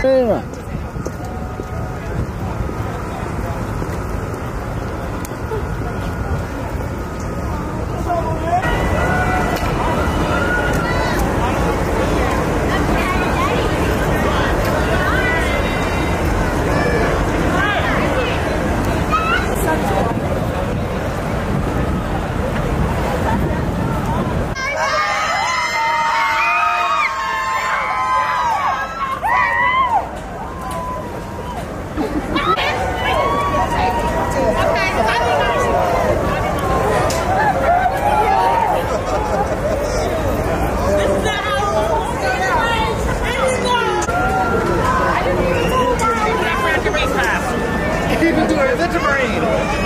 对嘛 Marine.